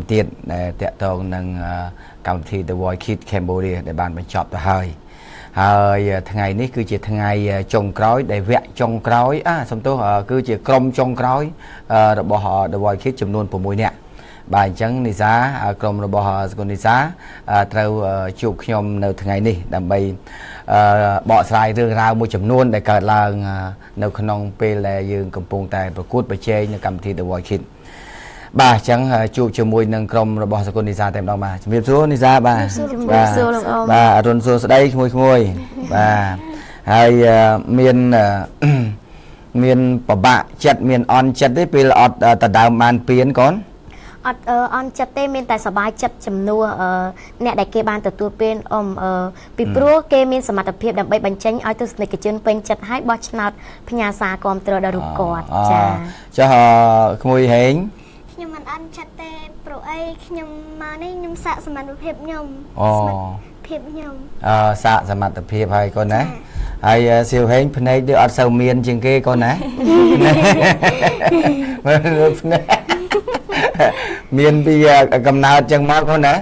ងទៀតដែលតកតងនឹងកម្មវិធី The Voice Kids Cambodia ដែលបានបញ្ចប់ទៅហើយហើយថ្ងៃនេះគឺជាថ្ងៃចុងក្រោយ ដែលវគ្គចុងក្រោយអាសំទោសគឺជាក្រុមចុងក្រោយរបស់ The Voice Kids ចំនួន6នាក់បាទអញ្ចឹងនីសាក្រុមរបស់សកលនីសាត្រូវជួបខ្ញុំនៅថ្ងៃនេះដើម្បីបកស្រាយរឿងរ៉ាវមួយចំនួនដែលកើតឡើងនៅក្នុងពេលដែលយើងកំពុងតែប្រកួតប្រជែងនៅកម្មវិធី The Voice Kids បាទអញ្ចឹងជួបជាមួយនឹងក្រុមរបស់សកលនីសាតែម្ដងបាទជំរាបសួរនីសាបាទបាទសួរលោកអ៊ំបាទអរុនសួស្ដីក្មួយក្មួយបាទហើយមានមានប្របាក់ចិត្តមានអន់ចិត្តទេពេលអត់ដដើមបានពៀនកូនអត់អន់ចិត្តទេមានតែសบายចិត្តចំនួនអ្នកដែលគេបានទទួលពេលអមពីព្រោះគេមានសមត្ថភាពដើម្បីបញ្ចេញឲ្យទស្សនិកជនពេញចិត្តហើយបោះឆ្នោតផ្ញើសារគ្រប់គ្រងដល់រូបគាត់ចាចុះក្មួយហេងខ្ញុំ មិនអន់ចិត្តទេព្រោះអីខ្ញុំមកនេះខ្ញុំសាកសមត្ថភាពខ្ញុំអូភាពខ្ញុំអឺសាកសមត្ថភាពហើយកូនណាហើយសៀវហេងភ្នែកដូចអត់សូវមាន ជាងគេកូនណាមើលភ្នែកមានពីកំណើតចឹងមកកូនណា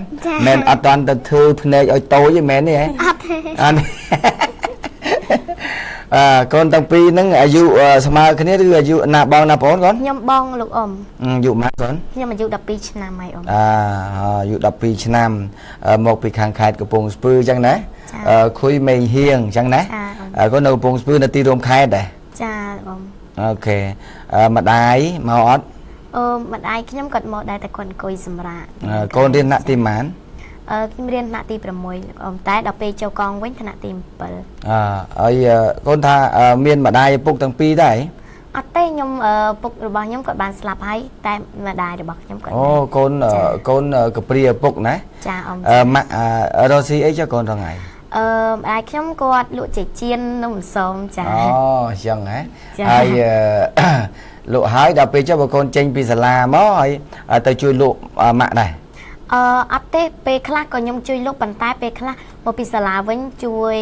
មិនអត់តន់ទៅធ្វើភ្នែកឲ្យតូចទេមែនទេអត់ទេអត់ អឺកូនទាំងពីរហ្នឹងអាយុស្មើគ្នាឬអាយុណាបងណាប្អូនកូនខ្ញុំបងលោកអ៊ំអាយុម៉ាក់កូនខ្ញុំអាយុ12ឆ្នាំហើយអ៊ំអាអាយុ12ឆ្នាំមកពីខាងខេត្តកំពង់ស្ពឺអញ្ចឹងណាអឺខុយមេងហៀងអញ្ចឹងណាកូននៅកំពង់ស្ពឺនៅទីរួមខេត្តដែរចាអ៊ំអូខេម្ដាយមកអត់អឺម្ដាយខ្ញុំគាត់មកដែរតែគាត់អង្គុយសម្រាកកូនរៀនថ្នាក់ទីម៉ានអឺ ខ្ញុំរៀនថ្នាក់ទី6អមតែដល់ពេលចូលកងវិញថ្នាក់ទី7អឺហើយកូនថាមានម្ដាយឪពុកទាំងពីរដែរអត់ទេខ្ញុំពុករបស់ខ្ញុំគាត់បានស្លាប់ហើយតែម្ដាយរបស់ខ្ញុំគាត់អូកូនកូនកព្រាឪពុកណាចាអ៊ំអឺម៉ាក់រស់ស៊ីអីចាកូនរងៃអឺម្ដាយខ្ញុំគាត់លក់ចេកចៀននំសោមចាអូអញ្ចឹងហ៎ហើយលក់ហើយដល់ពេលចុះបើកូនចេញពីសាលាមកហើយទៅជួយលក់ម៉ាក់ដែរ អឺអត់ទេពេលខ្លះក៏ខ្ញុំជួយលោកប៉ុន្តែពេលខ្លះមកពីសាលាវិញជួយ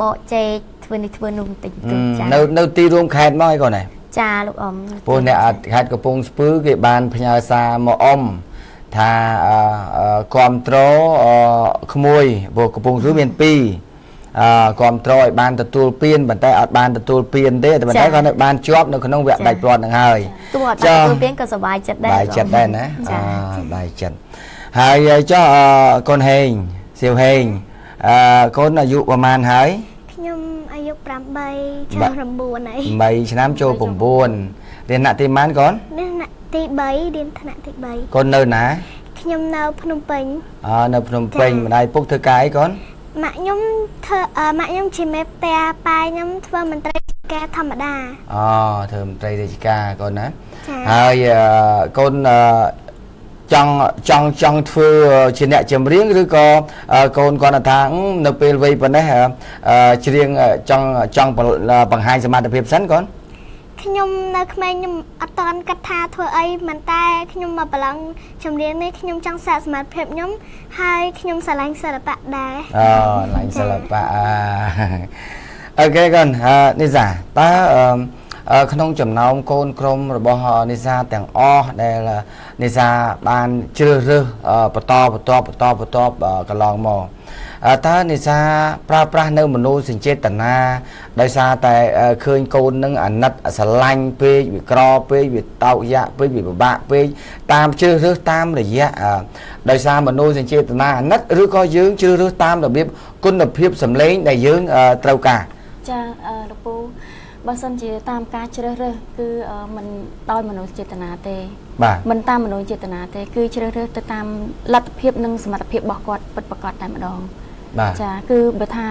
បកចេកធ្វើនេះធ្វើនោះបន្តិចបន្តិចចានៅនៅទីរួមខេត្តមកអីកូនណាចាលោកអ៊ំព្រោះអ្នកខេត្តកំពង់ស្ពឺគេបានផ្ញើសារមកអ៊ំថាគ្រប់ត្រូលក្មួយព្រោះកំពង់ស្ពឺមាន2អឺគ្រប់ត្រូលឲ្យបានទទួលពៀនប៉ុន្តែអត់បានទទួលពៀនទេតែប៉ុន្តែគាត់នៅបានជាប់នៅក្នុងវគ្គដាច់ព្រាត់នឹងហើយទោះអត់ទទួលពៀនក៏សុបាយចិត្តដែរសុបាយចិត្តដែរណាអឺសុបាយចិត្ត ហើយចុះកូនហេងសៀវហេងអឺកូនអាយុប្រហែលហើយខ្ញុំអាយុ8ចូល9ហើយ3ឆ្នាំចូល9រៀនថ្នាក់ទីម៉ានកូនរៀនថ្នាក់ទី3រៀនថ្នាក់ទី3កូននៅណាខ្ញុំនៅភ្នំពេញអើនៅភ្នំពេញម្ដាយពុកធ្វើការអីកូនម៉ាក់ខ្ញុំធ្វើម៉ាក់ខ្ញុំជាមេផ្ទះប៉ាខ្ញុំធ្វើមន្ត្រីរាជការធម្មតាអូធ្វើមន្ត្រីរាជការកូនណាហើយកូន ចង់ចង់ចង់ធ្វើជាអ្នកចម្រៀងឬក៏កូនគាត់ថានៅពេលវ័យប៉ុណ្ណេះច្រៀងចង់ចង់បង្ហាញសមត្ថភាពសិនកូនខ្ញុំនៅក្មេងខ្ញុំអត់តន់គិតថាធ្វើអីមិនតែខ្ញុំមកប្រឡងចម្រៀងនេះខ្ញុំចង់សាកសមត្ថភាពខ្ញុំហើយខ្ញុំស្រឡាញ់សិល្បៈដែរអូស្រឡាញ់សិល្បៈអូខេកូននេះសាតើ ក្នុងចំណោមកូនក្រុមរបស់នេសាទាំងអស់ដែលនេសាបានជ្រើសរើសបន្តបន្តបន្តបន្តកន្លងមកតើនេសាប្រើប្រាស់នៅមនោសញ្ចេតនាដោយសារតែឃើញកូននឹងអាណិតស្រឡាញ់ពេកវាក្រពេកវាតោកយ៉ាក់ពេកវាពិបាកពេកតាមជ្រើសរើសតាមរយៈដោយសារមនោសញ្ចេតនាអាណិតឬក៏យើងជ្រើសរើសតាមរបៀបគុណភាពសម្លេងដែលយើងត្រូវការចាលោកពូ បើសិនជាតាមការជ្រើសរើសគឺมันដោយមនោចេតនាទេបាទមិនតាមមនោចេតនាទេ គឺជ្រើសរើសទៅតាមលទ្ធភាពនិងសមត្ថភាពរបស់គាត់ពិតប្រាកដតែម្ដងបាទចាគឺបើថា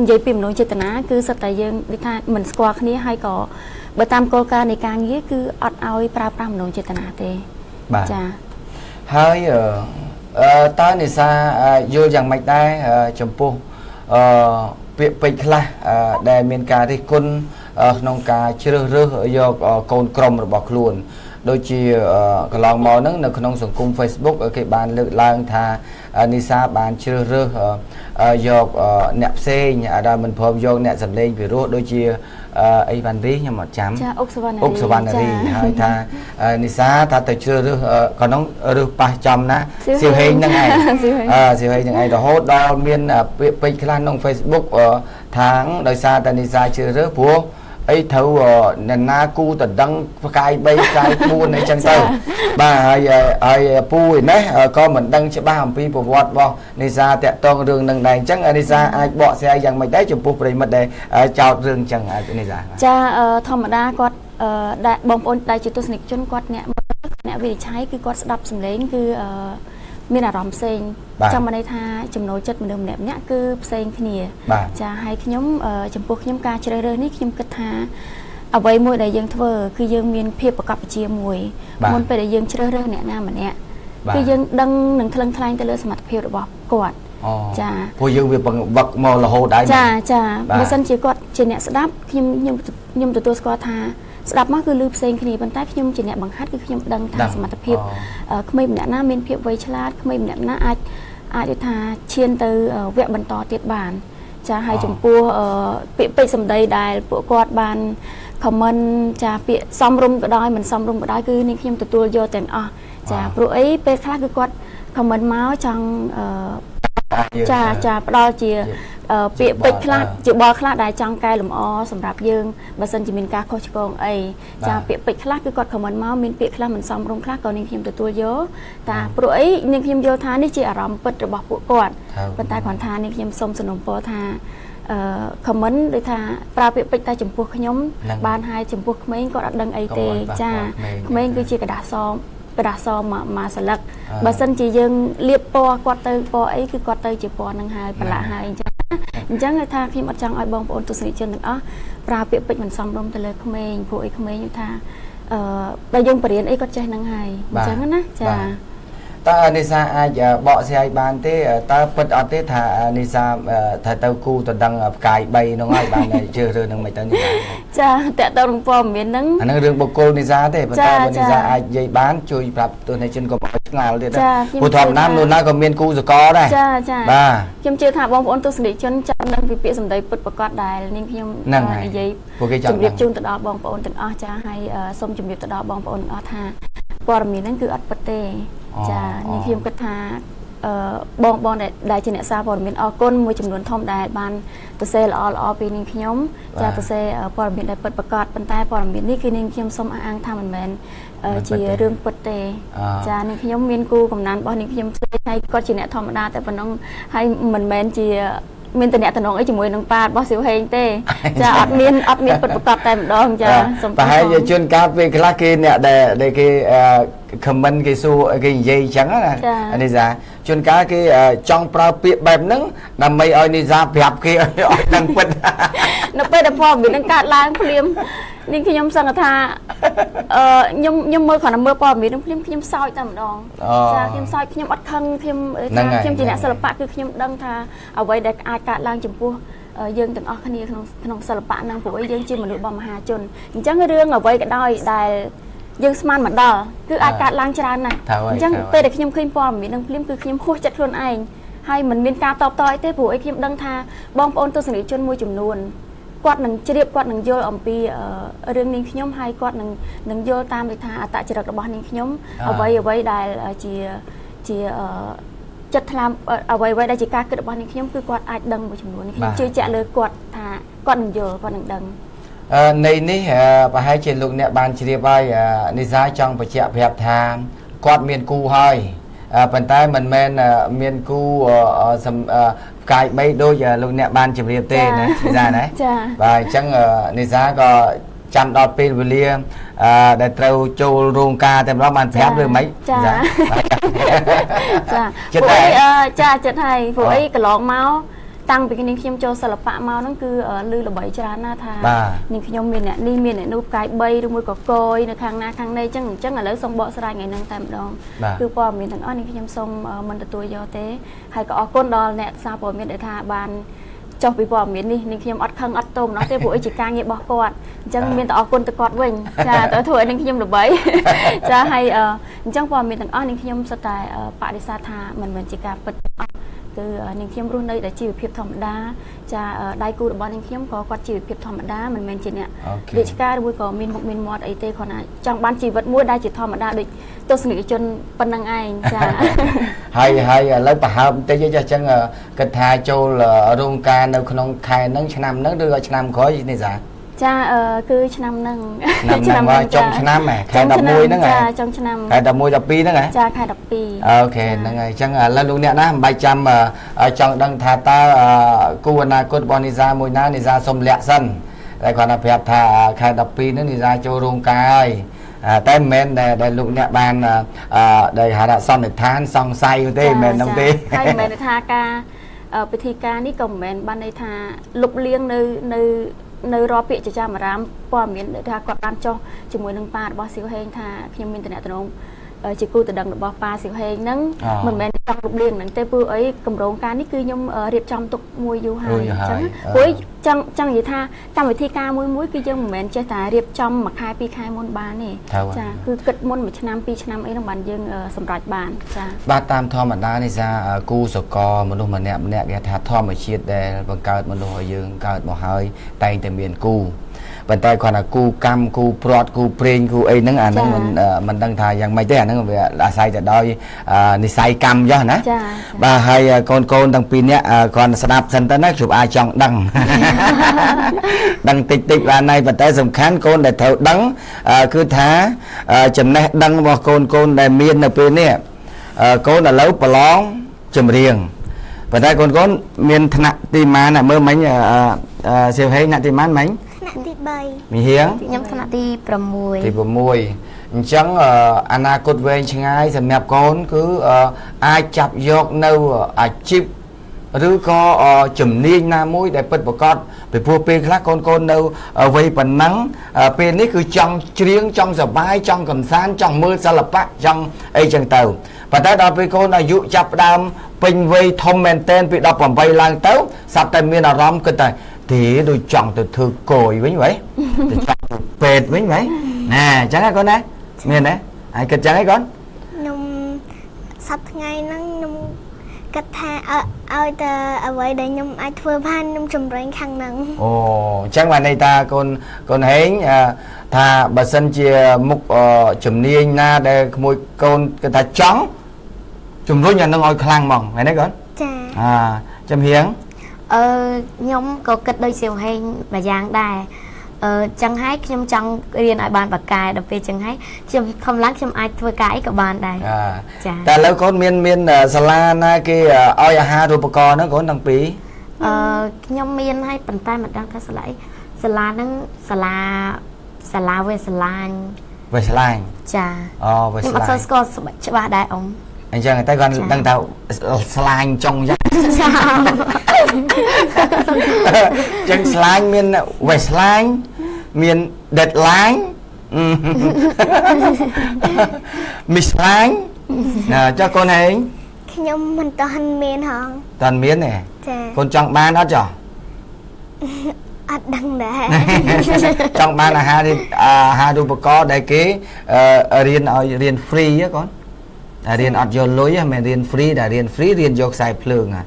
និយាយពីមនោចេតនាគឺសិតតែយើងដូចថាមិនស្គាល់គ្នាហើយក៏បើតាមគោលការណ៍នៃការងារគឺអត់ឲ្យប្រើប្រាស់មនោចេតនាទេបាទចាហើយតើនិសាយល់យ៉ាងម៉េចដែរចំពោះអឺពាក្យពេចខ្លះដែលមានការរិះគន់ ក្នុងការជ្រើសរើសយកកូនក្រុមរបស់ខ្លួនដូចជាកន្លងមកហ្នឹងនៅក្នុងសង្គម Facebook គេបានលើកឡើងថានីសាបានជ្រើសរើសយកអ្នកផ្សេងដែលមិនព្រមយកអ្នកសម្លេងពិរោះដូចជាអឺអីវ៉ាន់រីខ្ញុំអត់ចាំចាអុកសវណ្ណារីអុកសវណ្ណារីចាហើយថាអឺនិសាថាទៅជ្រើសរើសអឺក៏នោះរើសប៉ះចំណាសៀវសៀវហេងហ្នឹងឯងសៀវហេងអឺសៀវហេងហ្នឹងឯងរហូតដល់មានអឺពាក្យពេចន៍ខ្លះក្នុង Facebook អឺថាងដោយសារតែនិសាជ្រើសរើសព្រោះ អីត្រូវអឺអ្នកណាគូតដឹងផ្កាយ3ផ្កាយ4អីចឹងទៅបាទហើយហើយពូឯនេះក៏មិនដឹងច្បាស់អំពីប្រវត្តិរបស់និសាតាក់ទងរឿងនឹងដែរអញ្ចឹងនិសាអាចបកស្រាយយ៉ាងម៉េចដែរចំពោះប្រិមិត្តដែលចោតរឿងអញ្ចឹងនិសាចាអឺធម្មតាគាត់អឺដែលបងប្អូនដែលជាទស្សនិកជនគាត់អ្នកមើលអ្នកវិនិច្ឆ័យគឺគាត់ស្ដាប់សំឡេងគឺអឺ មានអារម្មណ៍ផ្សេងបាទចាំមកន័យថាចំណូលចិត្តមនុស្សម្នាក់ម្នាក់គឺផ្សេងគ្នាបាទចាហើយខ្ញុំអឺចំពោះខ្ញុំការជ្រើសរើសនេះខ្ញុំគិតថាអ្វីមួយដែលយើងធ្វើគឺយើងមានភាពប្រកបវិជ្ជាមួយបាទមុនពេលដែលយើងជ្រើសរើសអ្នកណាម្នាក់បាទគឺយើងដឹងនឹងថ្លឹងថ្លែងទៅលើសមត្ថភាពរបស់គាត់អូចាព្រោះយើងវាបង្វឹកមករហូតដែរចាចាបាទបើសិនជាគាត់ជាអ្នកស្ដាប់ខ្ញុំខ្ញុំខ្ញុំទទួលស្គាល់ថា ស្ដាប់មកគឺលឺផ្សេងគ្នាប៉ុន្តែខ្ញុំជាអ្នកបង្ហាត់គឺខ្ញុំដឹងថាដឹងសមត្ថភាពអូអឺក្មេងម្នាក់ណាមានភាពវៃឆ្លាតក្មេងម្នាក់ណាអាចអាចដូចថាឈានទៅអឺវគ្គបន្តទៀតបានចាហើយអូចំពោះអឺពាក្យពេចន៍សម្ដីដែលពួកគាត់បាន comment ចាពាក្យសំរុំក៏ដោយមិនសំរុំក៏ដោយគឺនាងខ្ញុំទទួលយកទាំងអស់ចាអូព្រោះអីពេលខ្លះគឺគាត់ comment មកចង់អឺអា ចយើង ចាចាផ្ដល់ជាអឺពាក្យពេចន៍ខ្លះ អឺ ជាបល់ខ្លះដែលចង់កែលម្អសម្រាប់យើងបើសិនជាមានការខុសឆ្គងអីចា បាទ ពាក្យពេចន៍ខ្លះគឺគាត់ខមមិនមកមានពាក្យខ្លះមិនសមរម្យខ្លះក៏នាងខ្ញុំទទួលយកតាព្រោះអីនាងខ្ញុំយល់ថានេះជាអារម្មណ៍ពិតរបស់ពួកគាត់ ត្រូវ ប៉ុន្តែគ្រាន់ថានាងខ្ញុំសូមសំណូមពរថាអឺខមមិនដូចថាប្រើពាក្យពេចន៍តែចំពោះខ្ញុំ ហ្នឹង បានហើយចំពោះក្មេងគាត់អត់ដឹងអីទេ កុំឲ្យប៉ះ ចា ពាល់ក្ ក្ មេ មេ ង ងគឺជាกระดาษស ប្រះសមកមកសន្លឹកបើសិនជាយើងលាបពណ៌គាត់ទៅពណ៌អីគឺគាត់ទៅជាពណ៌ហ្នឹងហើយប្រឡាក់ហើយអញ្ចឹងអញ្ចឹងគេថាខ្ញុំអត់ចង់ឲ្យបងប្អូនទស្សនិកជនទាំងអស់ប្រើពាក្យពេចន៍មិនសមរម្យទៅលើក្មេងព្រោះអីក្មេងយល់ថាអឺបើយើងបរៀនអីគាត់ចេះហ្នឹងហើយអញ្ចឹងណាចា តើនិសាអាចអឺបកស្រាយបានទេតើពិតអត់ទេថានិសាអឺថាទៅគូតដឹងផ្កាយ3ហ្នឹងហើយបានតែជឿរឿងហ្នឹងមិនទៅនិសាចាតើតើនឹងព័ត៌មានហ្នឹងអាហ្នឹងរឿងបុគ្គលនិសាទេប៉ុន្តែចាបើនិសាចាអាចនិយាយបានជួយប្រាប់ទស្សនិកជនកុំឲ្យឆ្ងល់ទៀតណាចាខ្ញុំព្រោះធម្មតាជឿថាមនុស្សណាក៏មានគូសកលដែរចាចាបាទខ្ញុំជឿថាបងប្អូនទស្សនិកជនចង់ដឹងពីពាក្យសម្ដីពិតប្រាកដដែលនាងខ្ញុំហ្នឹងអឺហើយនិយាយពួកគេចង់ជម្រាបដឹងជូនទៅដល់បងប្អូនទាំងអស់ចាហើយអឺសូមជម្រាបទៅដល់បងប្អូនទាំងអស់ថាព័ត៌មានហ្នឹងគឺអត់ពិតទេអូ ចាអូនាងខ្ញុំគិតថាអឺបងបងដែលដែលជាអ្នកសារព័ត៌មានអរគុណមួយចំនួនធំដែលបានទៅសេល្អល្អពីនាងខ្ញុំបាទចាទៅសេអឺព័ត៌មានដែលពិតប្រាកដប៉ុន្តែព័ត៌មាននេះគឺនាងខ្ញុំសូមអះអាងថាមិនមែនអឺមិនពិតជាទេរឿងពិតទេអ่าចានាងខ្ញុំមានគូកំណានរបស់នាងខ្ញុំផ្សេងហើយគាត់ជាអ្នកធម្មតាតែប៉ុណ្ណឹងហើយមិនមែនជាមានតំណែងតំណងអីជាមួយនឹងប៉ារបស់សៀវហេងទេចាអត់មានអត់មានពិតប្រាកដតែម្ដងចាសូមប្រហែលជាជួនកាលពេលខ្លះគេអ្នកដែលដែលគេខមមិនគេសួរគេនិយាយអញ្ចឹងណាចានិសាជួនកាលគេអឺចង់ប្រើពាក្យបែបហ្នឹងដើម្បីឲ្យនិសាប្រាប់គេឲ្យឲ្យដឹងពិតនៅពេលដែលព័ត៌មាននឹងកើតឡើងភ្លាមនាងខ្ញុំសង្កថាអឺខ្ញុំខ្ញុំមើលគ្រាន់តែមើលព័ត៌មាននឹងភ្លាមខ្ញុំសោចតែម្ដងអូចាខ្ញុំសោចខ្ញុំអត់ខឹងខ្ញុំហ្នឹងថាហើយខ្ញុំជាអ្នកហ្នឹងហើយសិល្បៈគឺខ្ញុំដឹងថាអ្វីដែលអាចកើតឡើងចំពោះអឺយើងទាំងអស់គ្នាក្នុងក្នុងសិល្បៈហ្នឹងព្រោះអីយើងជាមនុស្សរបស់មហាជនអញ្ចឹងរឿងអ្វីក៏ដោយដែល យើងស្មានមកដល់គឺអាចកើតឡើងច្រើនណាស់ត្រូវហើយអញ្ចឹងត្រូវហើយពេលដែលខ្ញុំឃើញព័ត៌មាននឹងភ្លាមគឺខ្ញុំហួសចិត្តខ្លួនឯងហើយមិនមានការតបតអីទេព្រោះអីខ្ញុំដឹងថាបងប្អូនទស្សនិកជនមួយចំនួនគាត់នឹងជ្រាបគាត់នឹងយល់អំពីអឺរឿងនាងខ្ញុំហើយគាត់នឹងនឹងយល់តាមដូចថាអត្តចរិតរបស់នាងខ្ញុំអ่าអ្វីអ្វីដែលអឺជាជាអឺចិត្តថ្លាមអឺអ្វីអ្វីដែលជាការគិតរបស់នាងខ្ញុំគឺគាត់អាចដឹងមួយចំនួននេះខ្ញុំជឿជាក់លើគាត់ថាគាត់នឹងយល់គាត់នឹងដឹងអឺ នៃនេះអឺប្រហែលជាលោកអ្នកបានជ្រាបហើយអឺនិសាចង់បញ្ជាក់ប្រាប់ថាគាត់មានគូហើយអឺប៉ុន្តែមិនមែនអឺមានគូអឺអឺសំអឺផ្កាយ3ដូចអឺលោកអ្នកបានជម្រាបទេចាណានិសាណាចាបាទអញ្ចឹងអឺនិសាក៏ចាំដល់ពេលវេលាអឺដែលត្រូវចូលរោងការតែម្ដងបានប្រាប់ឬមិនចាបាទចាចិត្តព្រោះដែរអីអឺចាចិត្តហើយព្រោះអ่าអីកន្លងមក តាំងពីនាងខ្ញុំចូលសិល្បៈមកហ្នឹងគឺអឺឮល្បីច្រើនណាស់ថាបាទនាងខ្ញុំមានអ្នកនេះមានអ្នកនោះផ្កាយ3ឬមួយក៏កយនៅខាងណាខាងណីអញ្ចឹងអញ្ចឹងឥឡូវសូមបកស្រាយថ្ងៃហ្នឹងតែម្ដងបាទគឺព័ត៌មានទាំងអស់នាងខ្ញុំសូមអឺមិនទទួលយកទេហើយក៏អរគុណដល់អ្នកសារព័ត៌មានដែលថាបានចុះពីព័ត៌មាននេះនាងខ្ញុំអត់ខឹងអត់ទោមម្ដងទេព្រោះអីជាការងាររបស់គាត់អញ្ចឹងមានតែអរគុណទៅគាត់វិញចាទៅធ្វើឲ្យនាងខ្ញុំល្បីចាហើយអឺអញ្ចឹងព័ត៌មានទាំងអស់នាងខ្ញុំសុទ្ធតែអឺបដិសេធថាមិនមែនជាការពិតទាំងអស់ គឺនាងខ្ញុំរស់នៅដែលជីវភាពធម្មតាចាដៃគូរបស់នាងខ្ញុំក៏គាត់ជីវភាពធម្មតាមិនមែនជាអ្នករាជការឬមួយក៏មានមុខមានមាត់អីទេគ្រាន់តែចង់បានជីវិតមួយដែលជាធម្មតាដូចទស្សនិកជនប៉ុណ្្នឹងឯងចាហើយហើយឥឡូវប្រហើបបន្តិចចាស់ចឹងគិតថាចូលរោងការនៅក្នុងខែហ្នឹងឆ្នាំហ្នឹងឬក៏ឆ្នាំក្រោយនេះសា ចាអឺគឺឆ្នាំហ្នឹងឆ្នាំហ្នឹងចុងឆ្នាំហ៎ខែ11ហ្នឹងហ៎ចាចុងឆ្នាំខែ11 12ហ្នឹងហ៎ចាខែ12អូខេហ្នឹងហើយអញ្ចឹងឥឡូវលោកអ្នកណាមិនបាច់ចាំចង់ដឹងថាតើគូអនាគតរបស់នីសាមួយណានីសាសុំលាក់សិនតែគាត់ថាប្រាប់ថាខែ12ហ្នឹងនីសាចូលរោងការហើយតែមិនមែនដែលលោកអ្នកបានដែលហៅថាសន្និដ្ឋានសង្ស័យទេមិនមែនហ្នឹងទេហើយមិនមែនថាការពិធីការនេះក៏មិនមែនបានន័យថាលុបលាងនៅនៅ នៅរាល់ពាក្យចចាមអារាមព័ត៌មានថាគាត់បានចុះជាមួយនឹងប៉ារបស់សៀវហេងថាខ្ញុំមានតំណែង ជាគូតដឹងរបស់ប៉ាស៊ីវហេងហ្នឹងមិនមែនចង់រំលៀងហ្នឹងទេព្រោះអីកម្រងការនេះគឺខ្ញុំរៀបចំទុកមួយយូរហើយអញ្ចឹងព្រោះចង់ចង់និយាយថាកម្មវិធីការមួយមួយគឺយើងមិនមែនចេះតែរៀបចំមួយខែពីរខែមុនបានទេចាគឺគិតមុនមួយឆ្នាំពីរឆ្នាំអីហ្នឹងបានយើងសម្រេចបានចាបាទតាមធម្មតានេះសាគូសកលមនុស្សម្នាក់ម្នាក់គេថាធម្មជាតិដែលបង្កើតមនុស្សឲ្យយើងកើតមកហើយតែងតែមានគូ ប៉ុន្តែគ្រាន់តែគូកម្មគូព្រាត់គូប្រេងគូអីហ្នឹងអាហ្នឹងមិនមិនដឹងថាយ៉ាងម៉េចទេអាហ្នឹងវាអាស្រ័យទៅដោយនិស័យកម្មចុះណាចាបាទហើយកូនកូនទាំងពីរនាក់គ្រាន់តែស្ដាប់សិនទៅណាខ្ញុំអាចចង់ដឹងដឹងតិចតិចបានហើយប៉ុន្តែសំខាន់កូនដែលត្រូវដឹងគឺថាចំណេះដឹងរបស់កូនកូនដែលមាននៅពេលនេះកូនឥឡូវប្រឡងចម្រៀងប៉ុន្តែកូនកូនមានថ្នាក់ទីម៉ានមើលមិញសៀវហេងថ្នាក់ទីម៉ានមិញ ថ្នាក់ទី3មីហៀងខ្ញុំថ្នាក់ទី6ទី6អញ្ចឹងអនាគតវែងឆ្ងាយសម្រាប់កូនគឺអាចចាប់យកនៅអាជីពឬក៏ជំនាញណាមួយដែលពិតប្រកបពីព្រោះពេលខ្លះកូនកូននៅវ័យប៉ុណ្ណឹងពេលនេះគឺចង់ច្រៀងចង់សប្បាយចង់កំសាន្តចង់មើលសិល្បៈចង់អីចឹងទៅប៉ុន្តែដល់ពេលកូនអាយុចាប់ដើមពេញវ័យធំមែនតែនពី18ឡើងទៅសត្វតែមានអារម្មណ៍គិតថា ទេដូចចង់ទៅធ្វើកយវិញហ៎ទៅចង់ទៅពេទ្យវិញហ៎ណែអញ្ចឹងហ៎កូនណាមានទេហើយគិតចឹងហ៎កូនខ្ញុំសប្ថ្ងៃហ្នឹងខ្ញុំគិតថាឲ្យតែអ្វីដែលខ្ញុំអាចធ្វើបានខ្ញុំជំរុញខាងហ្នឹងអូអញ្ចឹងបានន័យថាកូនកូនហេងថាបើសិនជាមុខជំនាញណាដែលក្មួយកូនគេថាចង់ជំរុញអានឹងឲ្យខ្លាំងហ្មងមែនទេកូនចាអាចំហៀង អឺខ្ញុំក៏គិតដូចសៀវហេងមួយយ៉ាងដែរអឺចឹងហើយខ្ញុំចង់រៀនឲ្យបានបកកែដល់ពេលចឹងហើយខ្ញុំធំឡើងខ្ញុំអាចធ្វើការអីក៏បានដែរចាតែឥឡូវកូនមានមានសាលាណាគេឲ្យអាហាររូបករណ៍ហ្នឹងកូនទាំងពីរអឺខ្ញុំមានហើយប៉ុន្តែមិនដឹងថាសាលាអីសាលាហ្នឹងសាលាសាលាវេសាឡាញវេសាឡាញចាអូវេសាឡាញខ្ញុំអត់សូវស្គាល់ច្បាស់ដែរអ៊ំ អញ្ចឹងតែគាត់ដឹងថាស្លាញចុងយ៉ាងចឹងស្លាញមានវេស្លាញមាន deadline មីស្លាញណាចុះកូនឯងខ្ញុំមិនទាន់មានហងតាន់មានទេចាកូនចង់បានអត់ចុះអត់ដឹងដែរចង់បានអាហារអាហារូបករណ៍ដែលគេរៀនឲ្យរៀន free ហ៎កូន តែរៀនអត់យកលុយហ្នឹងមិនរៀន free តែរៀន free រៀនយកខ្សែភ្លើងហ่ะ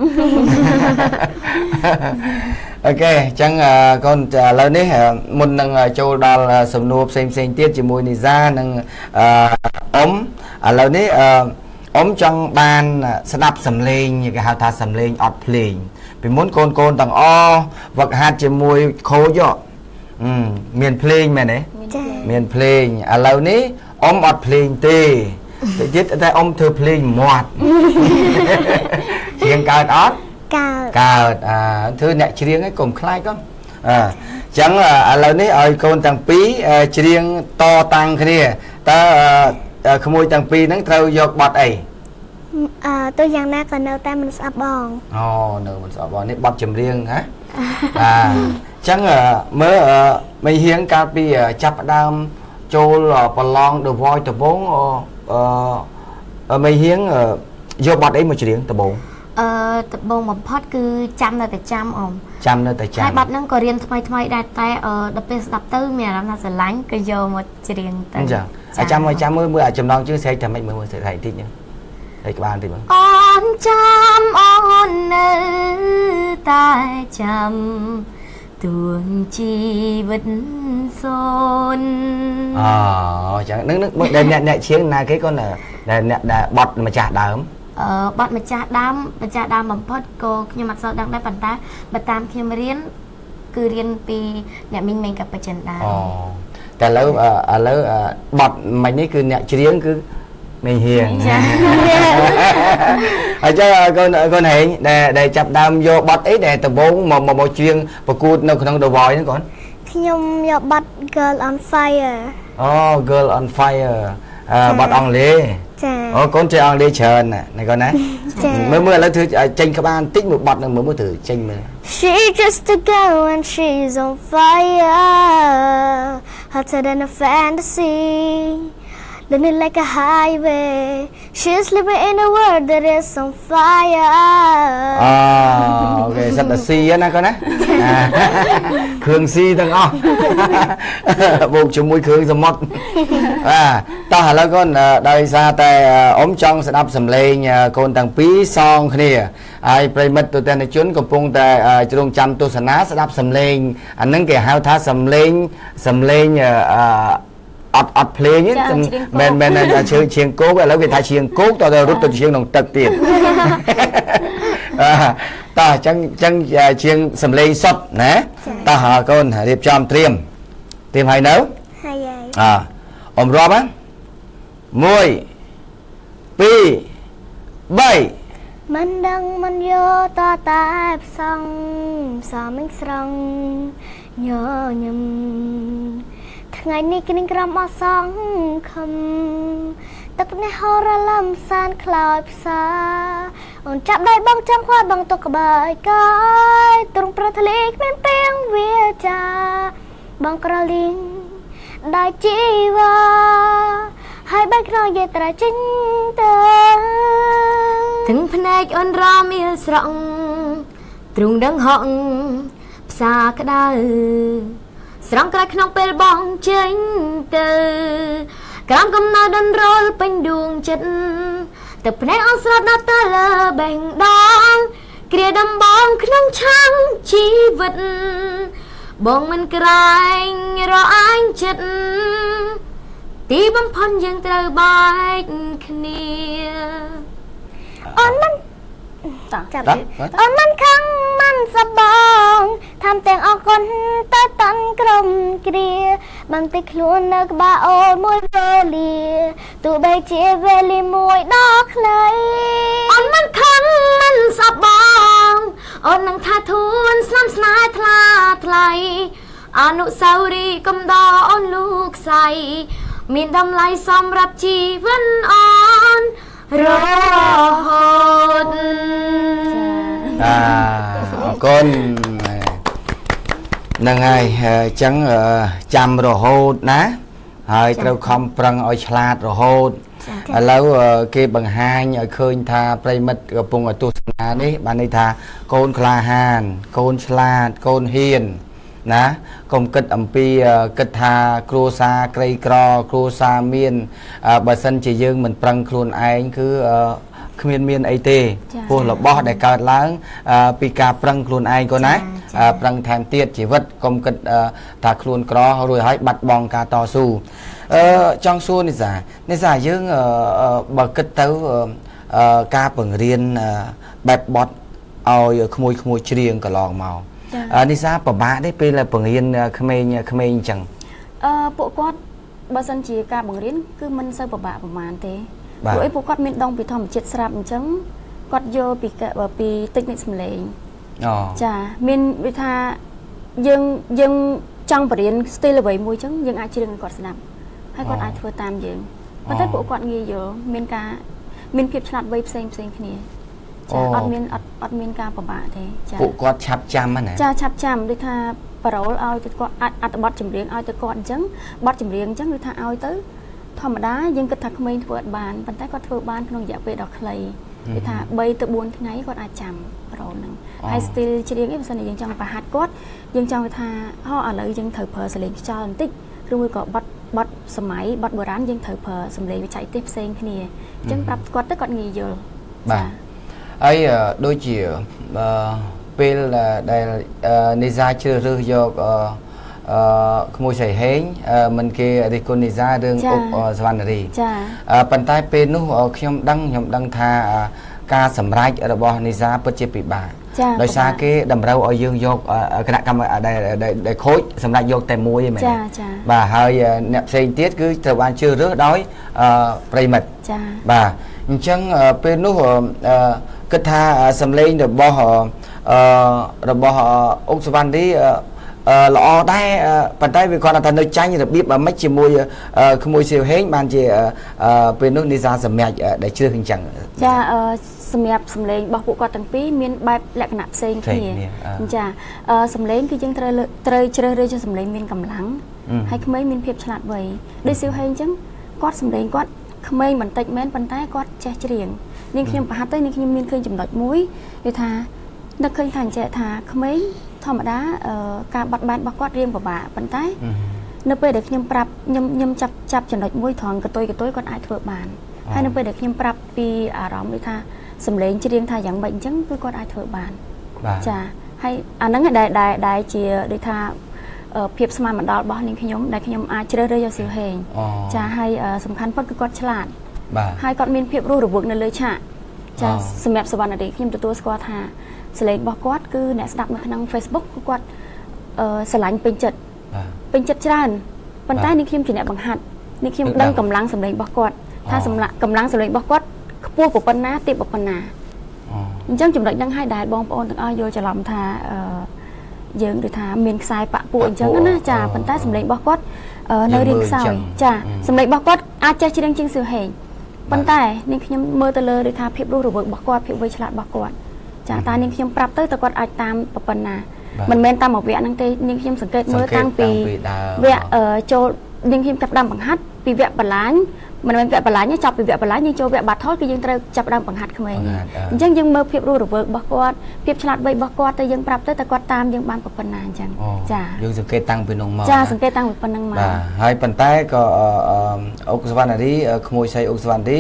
អូខេអញ្ចឹងកូនឥឡូវនេះមុននឹងចូលដល់សំណួរផ្សេងផ្សេងទៀតជាមួយនីសានិងអ៊ំឥឡូវនេះអ៊ំចង់បានស្ដាប់សំឡេងគេហៅថាសំឡេងអត់ភ្លេងពីមុនកូនកូនទាំងអវឹកហាត់ជាមួយខូចមានភ្លេងមែនទេមានភ្លេងឥឡូវនេះអ៊ំអត់ភ្លេងទេ ទៅទៀតតែអ៊ំធ្វើភ្លេងមាត់ច្រៀងកើតអត់កើតកើតអាធ្វើអ្នកច្រៀងឯងកុំខ្លាចកូនអញ្ចឹងឥឡូវនេះឲ្យកូនទាំងពីរច្រៀងតតាំងគ្នាតើក្មួយទាំងពីរហ្នឹងត្រូវយកបទអីអឺទៅយ៉ាងណាក៏នៅតែមិនស្អប់បងអូនៅមិនស្អប់បងនេះបទចម្រៀងហ៎អាអញ្ចឹងមើលមីហៀងកាលពីចាប់ផ្ដើមចូលប្រឡង The Voice ដំបូង អឺមីហៀងយកបទអីមកច្រៀងដំបូងអឺដំបូងបំផុតគឺចាំនៅតែចាំអមចាំនៅតែចាំហើយបទហ្នឹងក៏រៀនថ្មីថ្មីដែរតែដល់ពេលស្ដាប់ទៅមានអារម្មណ៍ថាស្រឡាញ់ក៏យកមកច្រៀងទៅអញ្ចឹងចាំមកចាំមើលមើលអាចំណងជើងស្រែកតែមិនមើលមើលស្រែកតិចហ្នឹងស្រែកក្បាលតិចមើលអូនចាំអូននៅតែចាំ ទួងជីវិតសូនអូចឹងនឹងនឹងមើលដែលអ្នកអ្នកជាងណាគេក៏ដែលអ្នកដែលបត់ម្ចាស់ដើមអឺបាត់ម្ចាស់ដើមម្ចាស់ដើមបំផុតក៏ខ្ញុំអត់សូវដឹងដែរប៉ុន្តែបើតាមខ្ញុំរៀនគឺរៀនពីអ្នកមីងមេងកបចិនដែរអូតែឥឡូវអឺឥឡូវអឺបត់មិញនេះគឺអ្នកច្រៀងគឺ មេហៀងចាអញ្ចឹងកូនកូនហេងដែលដែលចាប់ដើមយកបត់អីដែលដំបូងមកមកមកច្រៀងប្រកួតនៅក្នុង The Voice ហ្នឹងកូនខ្ញុំយកបាត់ Girl on Fire អូ Girl on Fire អឺបត់អង់គ្លេសចាអូកូនចេះអង់គ្លេសច្រើនណាណាកូនណាចាមើលមើលឥឡូវធ្វើចេញក្បាលបន្តិចមួយបត់នឹងមើលមើលធ្វើចេញមើល She just a girl and she's on fire hotter than a fantasy Living like a highway She's living in a world that is on fire អូអូខេសិតតែស៊ីហ្នឹងណាកូនណាគ្រឿងស៊ីទាំងអស់បូកជាមួយគ្រឿងសមុទ្របាទតោះឥឡូវកូនអឺដោយសារតែអ៊ំចង់ស្ដាប់សម្លេងអឺកូនទាំងពីរសងគ្នាហើយប្រិមិត្តទូទាំងជនកំពុងតែអឺជ្រងចាំទស្សនាស្ដាប់សម្លេងអាហ្នឹងគេហៅថាសម្លេងសម្លេងអឺ អឺអត់អត់ភ្លេងទេចាសំច្រៀងគោកមែនមែនតែឈើឈៀងគោកឥឡូវគេថាឈៀងគោកតើទៅរត់ទៅឈៀងក្នុងទឹកទៀតអឺតោះអញ្ចឹងអញ្ចឹងជាងសំលេងសុតណាតោះអើកូនរៀបចំត្រៀមត្រៀមហើយនៅហើយហើយអើអ៊ំរាប់ណា1 2 3មិនដឹងមិនយកតតែផ្សងសំមិញស្រង់ញញឹម ថ្ងៃនេះគ្នឹងក្រំអស់សងខំទឹកនេះហរលំសានខ្លោចផ្សាអូនចាប់ដៃបងចាំខ្វាត់បងទុកក្បាយកាយទ្រង់ប្រទលេគ្មានពេងវាចាបងក្រលីងដៃជីវ៉ាហើយបែកក្រោយយេត្រាចេញទៅទាំងភ្នែកអូនរមាលស្រង់ទ្រូងដឹងហក់ផ្សាក្តៅ ស្រង់ក្រោយក្នុងពេលបងចេញទៅក្រោមកំណៅដិនរលពេញដួងចិត្តទឹកភ្នែកអូនស្រត់ដល់តើលើបេះដូងគ្រាដំបងក្នុងឆាំងជីវិត បងមិនក្រែងរអាញ់ចិត្តទីបំផុនយើងត្រូវបែកគ្នាអូនមិនតា ចាប់តោះទៀតអូនមិនខឹងមិនសប្បងทำទាំងអរគុណទៅតាន់ក្រុមគ្រាបានតិចខ្លួននៅក្បាលអូនមួយវេលាទោះបីជាវេលាមួយដ៏ខ្លីអូនមិនខឹងមិនសប្បងអូននឹងថាធួនស្នាមស្នេហ៍ថ្លាថ្លៃអនុស្សាវរីយ៍កំដរអូនលោកស្អីមានតម្លៃសម្រាប់ជីវិតអូនរហូ គុណហ្នឹងហើយអញ្ចឹងអឺចាំរហូតណា ហើយត្រូវខំប្រឹងឲ្យឆ្លាតរហូតឥឡូវអឺគេបង្ហាញឲ្យឃើញថាប្រិមិត្តកំពុងឲ្យទស្សនានេះបានន័យថាកូនក្លាហាន កូនឆ្លាតកូនហ៊ានណាកុំគិតអំពីអឺគិតថាគ្រួសារក្រីក្រគ្រួសារមានអឺបើសិនជាយើងមិនប្រឹងខ្លួនឯងគឺអឺ គ្មានមានអីទេចា៎ព្រោះរបស់ដែលកើតឡើងអឺពីការប្រឹងខ្លួនឯងក៏ណាចា៎អឺប្រឹងថែមទៀតជីវិតកុំគិតអឺថាខ្លួនក្ររួចហើយបាត់បង់ការតស៊ូអឺចង់សួរនិសានិសាយើងអឺអឺបើគិតទៅអឺអឺការបង្រៀនអឺបែបបត់ឲ្យក្មួយក្មួយច្រៀងកន្លងមកចា៎អឺនិសាពិបាកទេពេលដែលបង្រៀនក្មេងក្មេងអញ្ចឹងអឺពួកគាត់បើសិនជាការបង្រៀនគឺមិនសូវពិបាកប្រហែលទេបាទ ព្រោះអីពួកគាត់មានដងពីធម្មជាតិស្រាប់អញ្ចឹងគាត់យល់ពីកែពីតិចនិចសម្លេងអូចាមានវាថាយើងយើងចង់បរៀន style អ្វីមួយអញ្ចឹងយើងអាចច្រៀងឲ្យគាត់ស្ដាប់ហើយគាត់អាចធ្វើតាមយើងប៉ុន្តែពួកគាត់ងាយយល់មានការមានភាពឆ្លាតវៃផ្សេងផ្សេងគ្នាចាអត់មានអត់អត់មានការពិបាកទេចាពួកគាត់ឆាប់ចាំហ្នឹងណាចាឆាប់ចាំដូចថាប៉ារ៉ូលឲ្យទៅគាត់អាចអត្ថបទចម្រៀងឲ្យទៅគាត់អញ្ចឹងបទចម្រៀងអញ្ចឹងគឺថាឲ្យទៅ ធម្មតាយើងគិតថាក្មេងធ្វើអត់បានប៉ុន្តែគាត់ធ្វើបានក្នុងរយៈពេលដ៏ខ្លីគឺថា3ទៅ4ថ្ងៃគាត់អាចចាំប៉ារ៉ូលហ្នឹងហើយ still ច្រៀងឯងបើសិនជាយើងចង់ប្រហាត់គាត់យើងចង់ថាហោឥឡូវយើងត្រូវប្រើសលេងខ្យល់បន្តិចឬមួយក៏បត់បត់សម័យបត់បុរាណយើងត្រូវប្រើសំឡេងវិច័យទេសផ្សេងគ្នាអញ្ចឹងប្រាប់គាត់ទៅគាត់ងាយយល់បាទចាហើយអឺដូចជាអឺពេលដែលអឺនេសាជ្រើសរើសយកអឺ អឺក្មួយស្រីហេងអឺមិនគេរិះគន់នេសារឿងចា៎អុកអឺសវណ្ណរីចាអឺប៉ុន្តែពេលនោះអឺខ្ញុំដឹងខ្ញុំដឹងថាអឺការសម្រេចរបស់នេសាពិតជាពិបាកចាដោយសារពិបាកគេតម្រូវឲ្យយើងយកអឺគណៈកម្មការដែលដែលដែលខូចសម្រាប់យកតែមួយឯងមែនទេចាចាបាទហើយអឺអ្នកផ្សេងទៀតគឺត្រូវបានជ្រើសរើសដោយអឺប្រិមិត្តចាបាទអញ្ចឹងអឺពេលនោះអឺអឺគិតថាអឺសំឡេងរបស់អឺអឺរបស់អឺអុកសវណ្ណរីអឺអឺ ល្អដែរអឺប៉ុន្តែវាគ្រាន់តែថានៅចាញ់របៀបអាម៉េចជាមួយអឺក្មួយសៀវហេងបានជាអឺអឺពេលនោះនីសាសម្រាប់អឺដែលជ្រើសអញ្ចឹងចាអឺសម្រាប់សម្លេងរបស់ពួកគាត់ទាំងពីរមានបែបលក្ខណៈផ្សេងផ្សេងគ្នាគ្នាអ่าចាអឺសម្លេងគឺយើងត្រូវលើកត្រូវជ្រើសរើសជាសម្លេងមានកម្លាំងអឺហើយក្មេងមានភាពឆ្លាតវៃដូចសៀវហេងអញ្ចឹងគាត់សម្លេងគាត់ក្មេងបន្តិចមែនប៉ុន្តែគាត់ចេះច្រៀងនាងខ្ញុំប្រហែលទៅនាងខ្ញុំមានឃើញចំណុចមួយគឺថានឹកឃើញថាអញ្ចឹងថាក្មេង ធម្មតាអឺការបាត់បែនរបស់គាត់រៀងពិបាកប៉ុន្តែអឺនៅពេលដែលខ្ញុំប្រាប់ខ្ញុំខ្ញុំចាប់ចាប់ចំណុចមួយត្រង់កតុយកតុយគាត់អាចធ្វើបានអ่าហើយនៅពេលដែលខ្ញុំប្រាប់ពីអារម្មណ៍ដូចថាសំឡេងច្រៀងថាយ៉ាងម៉េចអញ្ចឹងគឺគាត់អាចធ្វើបានបាទចាហើយអាហ្នឹងឯងដែលដែលដែលជាដូចថាអឺភាពស្មានមិនដល់របស់នាងខ្ញុំដែលខ្ញុំអាចជ្រើសរើសយកសៀវហេងអូចាហើយអឺសំខាន់ប៉ុតគឺគាត់ឆ្លាតបាទហើយគាត់មានភាពរស់រវើកនៅលើឆាកចាអូសម្រាប់សវណ្ណរីខ្ញុំទទួលស្គាល់ថា សលេងរបស់គាត់គឺអ្នកស្ដាប់នៅក្នុង Facebook គឺគាត់អឺស្រឡាញ់ពេញចិត្តបាទពេញចិត្តច្រើនប៉ុន្តែបាទនេះខ្ញុំជាអ្នកបង្ហាត់នេះខ្ញុំដឹងដឹងកម្លាំងសម្លេងរបស់គាត់ថាអូសម្លាក់កម្លាំងសម្លេងរបស់គាត់ខ្ពស់ប៉ុណ្ណាទាបប៉ុណ្ណាអូអញ្ចឹងចំណុចហ្នឹងហើយដែលបងប្អូនទាំងអស់យល់ច្រឡំថាអឺយើងដូចថាមានខ្សែបាក់ពួកអញ្ចឹងណាចាប៉ុន្តែសម្លេងរបស់គាត់អឺនៅរៀងខ្សោយចាសម្លេងរបស់គាត់អាចចេះច្រៀងជាងសឿហេងប៉ុន្តែនាងខ្ញុំមើលទៅលើដូចថាភាពរស់រវើករបស់គាត់ភាពវៃឆ្លាតរបស់គាត់ ចាតានាងខ្ញុំប្រាប់ទៅតើគាត់អាចតាមប៉ុណ្ណាមិនមែនតាមមួយវគ្គហ្នឹងទេនាងខ្ញុំសង្កេតមើលតាំងពីដើមវគ្គអឺចូលនាងខ្ញុំចាប់ផ្ដើមបង្ហាត់ពីវគ្គបន្លាញ មិនមែនវគ្គបន្លាញទេចាប់ពីវគ្គបន្លាញយើងចូលវគ្គបាត់ថលគឺយើងត្រូវចាប់ផ្ដើមបង្ហាត់ក្មេងបង្ហាត់អ่าអញ្ចឹងយើងមើលភាពរស់រវើករបស់គាត់ភាពឆ្លាតវៃរបស់គាត់ទៅយើងប្រាប់ទៅតែគាត់តាមយើងបានប៉ុណ្ណាអញ្ចឹងអូចាយើងសង្កេតតាំងពីនោះមកចាណាសង្កេតតាំងពីប៉ុណ្ណឹងមកបាទហើយប៉ុន្តែក៏អឺអឺអុកសវណ្ណរីអឺក្មួយស្រីអុកសវណ្ណរី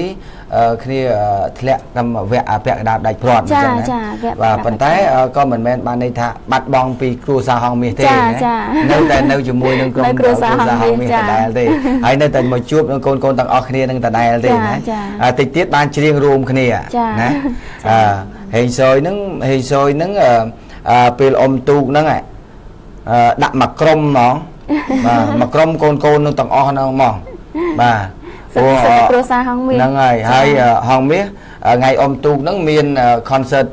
អឺគ្នាអឺធ្លាក់កម្មវគ្គអពាក់កណ្ដាលដាច់ព្រាត់អញ្ចឹងណាចាចាវគ្គបាទពាក់កណ្ដាលប៉ុន្តែអឺក៏មិនមែនបានន័យថាបាត់បង់ពីគ្រួសារហងមាសទេចាណាចានៅតែនៅជាមួយនឹងក្រុមនៅគ្រួសារហងមាសចាដដែលទេហើយនៅតែមកជួបនឹងកូនកូនទាំងអស់គ្នានឹងដដែលទេចាណាចាអឺតិចទៀតបានច្រៀងរួមគ្នាចាណាចាអឺហេងសយហ្នឹងហេងសយហ្នឹងអឺអឺពេលអ៊ំទូកហ្នឹងហ่ะអឺដាក់មកក្រុមហ្មងបាទមកក្រុមកូនកូននឹងទាំងអស់ហ្នឹងហ្មងបាទសិស្សសិស្សគ្រួសារហងមាសហ្នឹងហើយហើយអឺហងមាសអឺថ្ងៃអុំទូកហ្នឹងមាន concert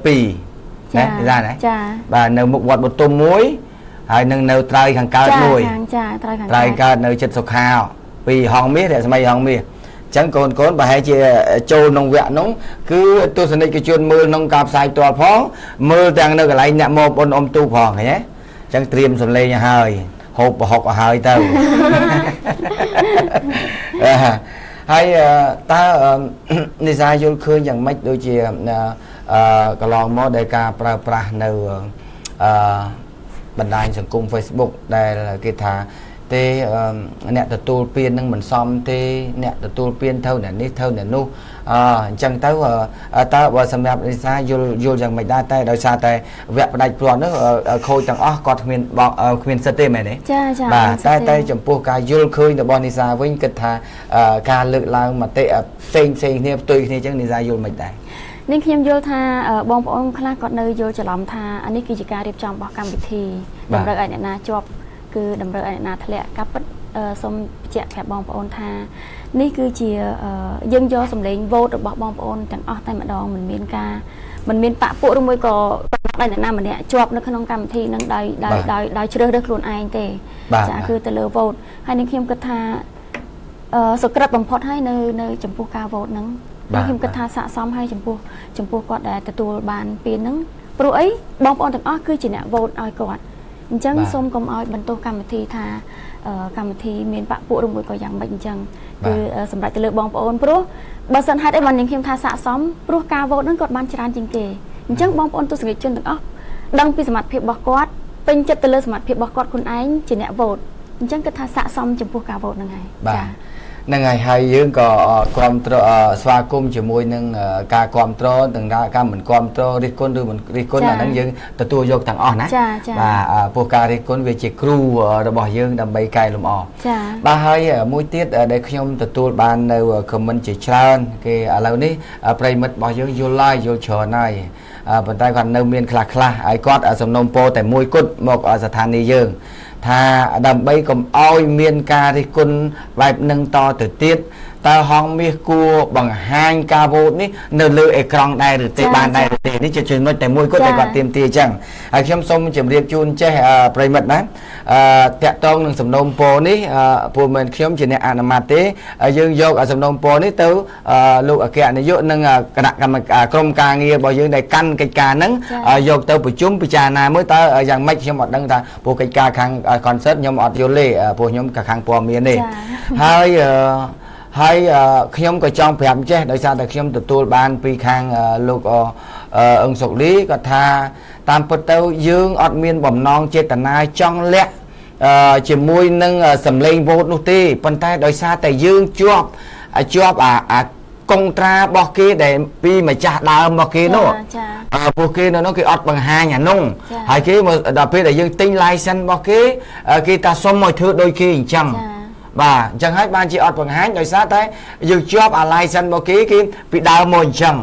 2ណានិយាយណាចាបាទនៅមុខវត្តបទុមមួយហើយនឹងនៅត្រើយខាងកើតចាមួយខាងចាត្រូវខាងត្រើយកើតនៅចិត្តសុខាពីហងមាសរស្មីហងមាសអញ្ចឹងកូនកូនប្រហែលជាចូលក្នុងវគ្គនោះគឺទស្សនិកជនមើលក្នុងការផ្សាយផ្ទាល់ផងមើលទាំងនៅកន្លែងអ្នកមកអ៊ុនអ៊ំទូផងឃើញទេអញ្ចឹងត្រៀមសម្លេងឲ្យហើយហូបប្រហុកឲ្យហើយទៅអឺហើយអឺតើអឺនិសាយល់ឃើញយ៉ាងម៉េចដូចជាអឺអឺកន្លងមកដែលការប្រើប្រាស់នៅអឺបណ្ដាញសង្គម Facebook ដែលគេថា ទេអឺអ្នកទទួលពាននឹងមិនសមទេអ្នកទទួលពានទៅអ្នកនេះទៅអ្នកនោះអឺអញ្ចឹងទៅអឺតើបើសម្រាប់និសាយល់យល់យ៉ាងម៉េចដែរតែដោយសារតែវគ្គផ្ដាច់ព្រាត់នោះអឺខូចទាំងអស់គាត់គ្មានបោកអឺគ្មានសិទ្ធទេមែនទេចាចាបាទអត់សិតែទ្ធតែចំពោះការយល់ឃើញរបស់នីសាវិញគិតថាអឺការលើកឡើងមតិផ្សេងផ្សេងគ្នាផ្ទុយគ្នាអញ្ចឹងនីសាយល់មិនដែរនេះខ្ញុំយល់ថាអឺបងប្អូនខ្លះគាត់នៅយល់ច្រឡំថាអានេះគឺជាការរៀបចំរបស់កម្មវិធីបាទតម្រូវឲ្យអ្នកណាជាប់ គឺតម្រូវឲ្យអ្នកណាធ្លាក់ការពិតអឺសូមបញ្ជាក់ប្រាប់បងប្អូនថា នេះគឺជាអឺយើងយកសម្លេង vote របស់បងប្អូនទាំងអស់តែម្ដងមិនមានការមិនមានបាក់ពួកឬមួយក៏ដោយអ្នកណាម្នាក់ជាប់នៅក្នុងកម្មវិធីនឹងដោយដោយដោយដោយជ្រើសរើសខ្លួនឯងទេបាទចាគឺទៅលើ vote ហើយនេះខ្ញុំគិតថាអឺសក្រិតបំផុតហើយនៅនៅចំពោះការ vote ហ្នឹងបាទខ្ញុំគិតថាស័កសមហើយចំពោះចំពោះគាត់ដែលទទួលបានពានហ្នឹងព្រោះអីបងប្អូនទាំងអស់គឺជាអ្នក vote ឲ្យគាត់ អញ្ចឹងបាទសូមកុំឲ្យបន្ទោសកម្មវិធីថាអឺកម្មវិធីមានបាក់ពួកឬមួយក៏យ៉ាងម៉េចអញ្ចឹងបាទគឺអឺសម្រាប់ទៅលើបងប្អូនព្រោះបើសិនហេតុអីបាននាងខ្ញុំថាស័កសមព្រោះការ vote ហ្នឹងគាត់បានច្រើនជាងគេអញ្ចឹងបងប្អូនទស្សនិកជនទាំងអស់ដឹងពីសមត្ថភាពរបស់គាត់ពេញចិត្តទៅលើសមត្ថភាពរបស់គាត់ខ្លួនឯងជាអ្នក vote អញ្ចឹងគិតថាស័កសមចំពោះការ vote ហ្នឹងហើយបាទ ហ្នឹងហើយហើយយើងក៏គ្រប់គ្រងស្វាគមន៍ជាមួយនឹងការគ្រប់គ្រងទាំងការមិនគ្រប់គ្រងរិះគន់ឬមិនរិះគន់អាហ្នឹងយើងទទួលយកទាំងអស់ណាបាទពោះការរិះគន់វាជាគ្រូរបស់យើងដើម្បីកែលម្អចាបាទហើយមួយទៀតដែលខ្ញុំទទួលបាននៅ comment ជាច្រើន គេឥឡូវនេះប្រិមិត្តរបស់យើងយល់ហើយយល់ច្រើនហើយប៉ុន្តែគាត់នៅមានខ្លះខ្លះហើយគាត់សំណុំពោតែមួយគត់មកស្ថានីយ៍យើង ថាដើម្បីកុំអោយមានការរិះគន់បែបនឹងតទៅទៀត តើហងមាសគួរបង្ហាញការវោតនេះនៅលើអេក្រង់ដែរឬទេបានដែរឬទេនេះជាចំណុចតែមួយគត់តែគាត់ទៀមទាអញ្ចឹងហើយខ្ញុំសូមជម្រាបជូនចេះប្រិមិត្តណាអឺតាក់តងនឹងសំណុំពរនេះព្រោះមិនខ្ញុំជាអ្នកអនុម័តទេយើងយកសំណុំពរនេះទៅលោកអគ្គនាយកនិងគណៈកម្មការក្រុមការងាររបស់យើងដែលកាន់កិច្ចការហ្នឹងយកទៅប្រជុំពិចារណាមើលតើយ៉ាងម៉េចខ្ញុំអត់ដឹងថាព្រោះកិច្ចការខាង concert ខ្ញុំអត់យល់ទេព្រោះខ្ញុំក៏ខាងព័ត៌មានទេហើយអឺ ហើយខ្ញុំក៏ចង់ប្រាប់ចេះដោយសារតែខ្ញុំទទួលបានពីខាងលោកអឹងសុកលីគាត់ថាតាមពិតទៅយើងអត់មានបំណងចេតនាចង់លាក់ជាមួយនឹងសម្លេងវោតនោះទេប៉ុន្តែដោយសារតែយើងជាប់ជាប់អាអាកុងត្រារបស់គេដែលពីម្ចាស់ដើមរបស់គេនោះចាពួកគេនៅនោះគេអត់បង្ហាញអានោះហើយគេដល់ពេលដែលយើងទិញ license របស់គេគេថាសុំឲ្យធ្វើដូចគេអញ្ចឹងចា បាទអញ្ចឹងហើយបានជាអត់បង្ហាញដោយសារតែយើងជាប់អា license របស់គេគេពីដើមមកអញ្ចឹង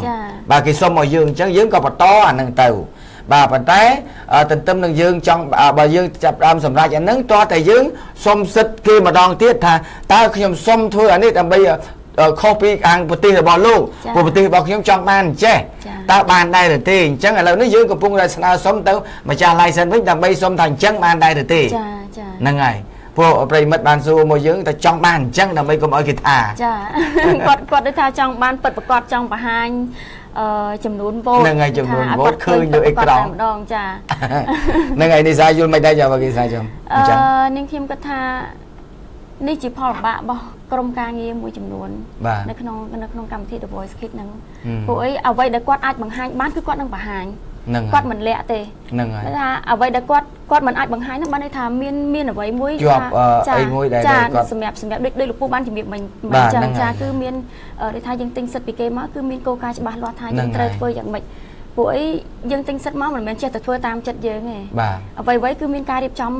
បាទគេសុំឲ្យយើងអញ្ចឹងយើងក៏បន្តអានឹងទៅបាទប៉ុន្តែទន្ទឹមនឹងយើងចង់បើយើងចាប់ដើមសម្រេចអានឹងតោះតែយើងសុំសិទ្ធគេម្ដងទៀតថាតើខ្ញុំសុំធ្វើអានេះដើម្បីខុសពីខាងប្រទេសរបស់លោកព្រោះប្រទេសរបស់ខ្ញុំចង់បានចេះតើបានដែរឬទេអញ្ចឹងឥឡូវនេះយើងកំពុងតែស្នើសុំទៅម្ចាស់ license វិញដើម្បីសុំថាអញ្ចឹងបានដែរឬទេចាចាហ្នឹងហើយ ពួកប្រិមិត្តបានសួរមកយើងតែចង់បានអញ្ចឹងដើម្បីកុំឲ្យគេថាចាគាត់គាត់ដូចថាចង់បានពិតប្រកបចង់បង្ហាញអឺចំនួនវោតហ្នឹងហើយចំនួនវោតឃើញលើអេក្រង់ម្ដងចាហ្នឹងហើយនេះសាយល់មិនដែរចាបើគេសាចំអញ្ចឹងនាងខ្ញុំគាត់ថានេះជាផលលំបាករបស់ក្រុមការងារមួយចំនួននៅក្នុងនៅក្នុងកម្មវិធី The Voice Kids ហ្នឹងពួកអីអ្វីដែលគាត់អាចបង្ហាញបានគឺគាត់នឹងបង្ហាញ គាត់មិនលាក់ទេហ្នឹងហើយថាអ្វីដែលគាត់គាត់មិនអាចបង្ហាញហ្នឹងបានន័យថាមានមានអ្វីមួយជាប់អីមួយដែលគាត់សម្រាប់សម្រាប់ដូចដូចលោកពូបានជំរាបមិញមិញចឹងចាគឺមានដូចថាយើងទិញសិទ្ធពីគេមកគឺមានគោលការណ៍ច្បាស់លាស់ថាយើងត្រូវធ្វើយ៉ាងម៉េចពួកអីយើងទិញសិទ្ធមកមិនមែនចេះតែធ្វើតាមចិត្តយើងទេបាទអ្វីអ្វីគឺមានការរៀបចំ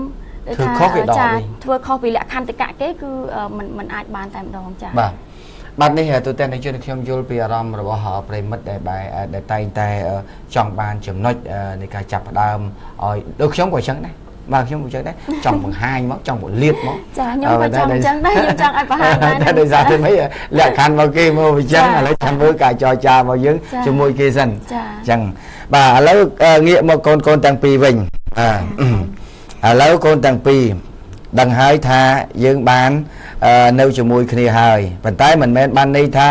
ធ្វើខុសពីដងវិញធ្វើខុសពីលក្ខន្តិកៈគេគឺមិនមិនអាចបានតែម្ដងចាបាទ បាទនេះទូទាំងនៃជនខ្ញុំយល់ពីអារម្មណ៍របស់ប្រិមិត្តដែលដែលតែងតែចង់បានចំណុចនៃការចាប់ផ្ដើមឲ្យដូចខ្ញុំក៏អញ្ចឹងដែរបាទខ្ញុំក៏អញ្ចឹងដែរចង់បង្ហាញមកចង់ពលាតមកចាខ្ញុំក៏ចង់អញ្ចឹងដែរខ្ញុំចង់ឲ្យបង្ហាញដែរតែដោយសារតែមិនលក្ខខណ្ឌមកគេមកអញ្ចឹងឥឡូវចាំមើលការចរចារបស់យើងជាមួយគេសិនអញ្ចឹងបាទឥឡូវងាកមកកូនកូនទាំងពីរវិញឥឡូវកូនទាំងពីរ ដឹងហើយថាយើងបាននៅជាមួយគ្នាហើយប៉ុន្តែមិនមែនបានន័យថា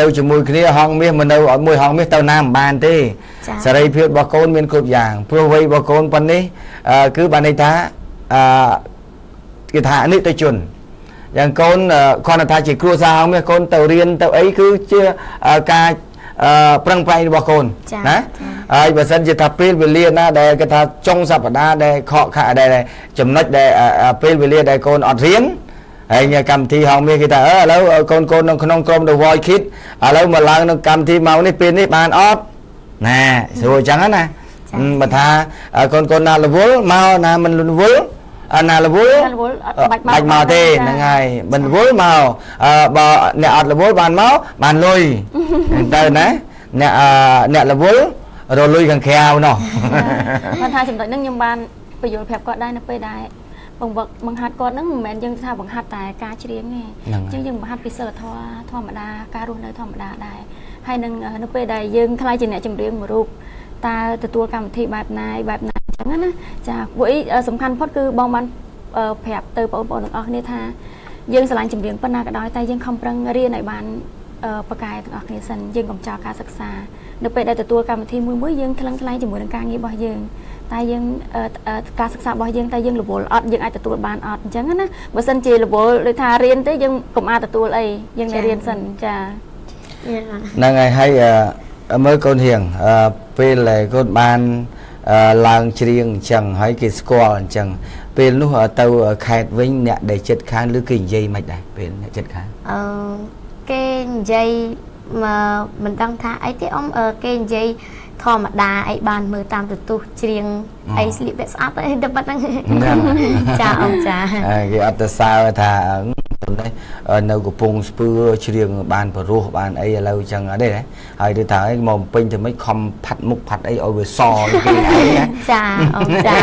នៅជាមួយគ្នាហងមាសមកនៅមួយហងមាសទៅណាមិនបានទេសេរីភាពរបស់កូនមានគ្រប់យ៉ាងព្រោះវ័យរបស់កូនប៉ុណ្នេះគឺបានន័យថាអឺគេថាអនិច្ចជនយ៉ាងកូនគាត់ថាជាគ្រួសារហងមាសកូនទៅរៀនទៅអីគឺជាការប្រឹងប្រែងរបស់កូនណា ហើយបើសិនជាថាពេលវេលាណាដែលគេថាចុងសប្តាហ៍ដែលខកខាដែលចំណុចដែលពេលវេលាដែលកូនអត់រៀនហើយកម្មវិធីហងមាសគេថាអឺឥឡូវកូនកូននៅក្នុងក្រុម The Voice Kids ឥឡូវមកឡើងនៅកម្មវិធីមកនេះពេលនេះបានអត់ណាស្រួលអញ្ចឹងណាបើថាកូនកូនណារវល់មកណាមិនរវល់អណារវល់បាច់មកបាច់មកទេហ្នឹងហើយមិនរវល់មកបើអ្នកអត់រវល់បានមកបានលុយទៅណាអ្នកអ្នករវល់ រលុយខាងក្រៅនោះគាត់ថាចំណុចហ្នឹងខ្ញុំបានបញ្យល់ប្រាប់គាត់ដែរនៅពេលដែរបង្វឹកបង្ហាត់គាត់ហ្នឹងមិនមែនយើងថាបង្ហាត់តែការច្រៀងទេអញ្ចឹងយើងបង្ហាត់ពីសិលធម៌ធម្មតាការរស់នៅធម្មតាដែរហើយនឹងនៅពេលដែលយើងខ្លាយជាអ្នកចម្រៀងមួយរូបតើទទួលកម្មវិធីបែបណាបែបណាអញ្ចឹងណាចាពួកអីសំខាន់ផុតគឺបងបានប្រាប់ទៅបងប្អូនទាំងអស់គ្នាថាយើងឆ្លាញ់ចម្រៀងប៉ុណ្ណាក៏ដោយតែយើងខំប្រឹងរៀនឲ្យបាន បកកែទាំងអស់គ្នាសិនយើងកុំចោលការសិក្សានៅពេលដែលទទួលកម្មវិធីមួយមួយយើងថ្លឹងថ្លែងជាមួយនឹងការងាររបស់យើងតែយើងការសិក្សារបស់យើងតែយើងរវល់អត់យើងអាចទទួលបានអត់អញ្ចឹងណាបើសិនជារវល់ដូចថារៀនទេយើងកុំអាចទទួលអីយើងតែរៀនសិនចាហ្នឹងហើយហើយមើលកូនហៀងពេលដែលកូនបានឡើងច្រៀងអញ្ចឹងហើយគេស្គាល់អញ្ចឹងពេលនោះទៅខេត្តវិញអ្នកដែលចិត្តខាងឬគេនិយាយមិនដែរពេលអ្នកចិត្តខាងអឺ គេនិយាយមកមិនដឹងថាអីទេអ៊ំអឺគេនិយាយធម្មតាអីបានមើលតាមទស្សន៍ច្រៀងអីស្លៀកពាក់ស្អាតអីតែប៉ុណ្្នឹងចាអ៊ំចាអើគេអត់ទៅសើថាខ្លួននេះនៅកំពង់ស្ពឺច្រៀងបានបរោះបានអីឥឡូវចឹងអត់ទេណាហើយទៅថាឲ្យមកពេញទៅមិនខំផាត់មុខផាត់អីឲ្យវាសគេអីណាចាអ៊ំចា